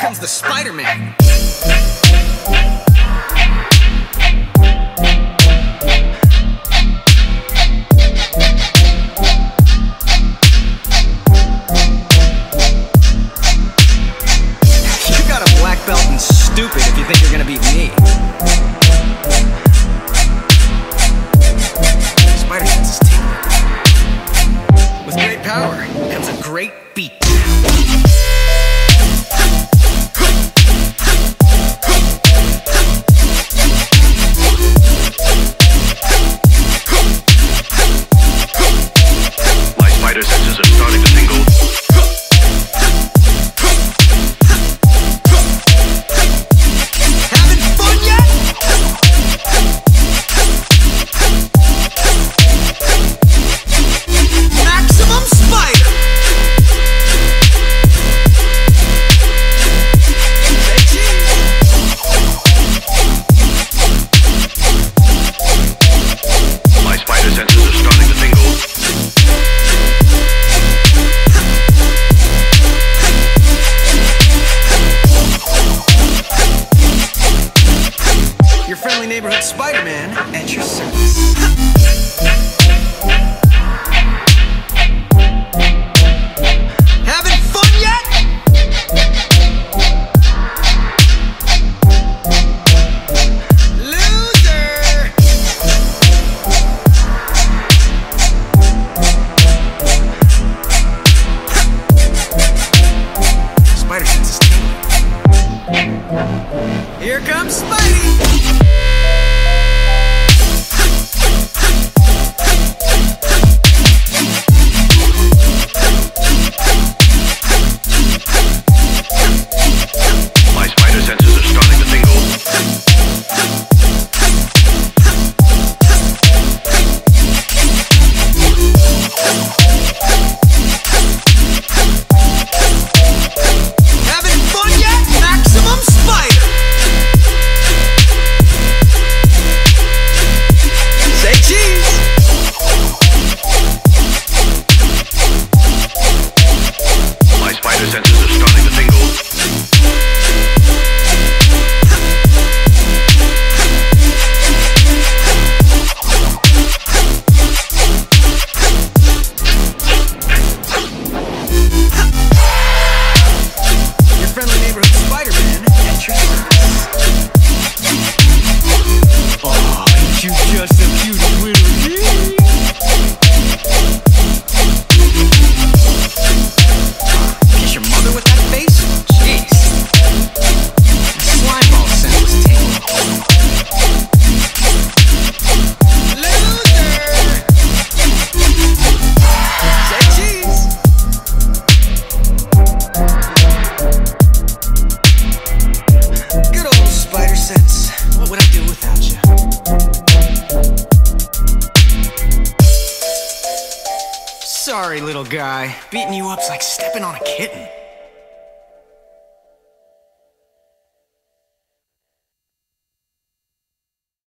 comes the Spider-Man. stupid if you think you're gonna beat me. Spider Sense is With great power comes a great beat. Spider-Man at your service. Sorry, little guy. Beating you up's like stepping on a kitten.